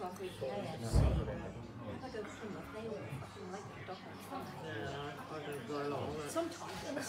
話佢而家廿四，不過佢唔 play 唔 like 讀唔翻。Sometimes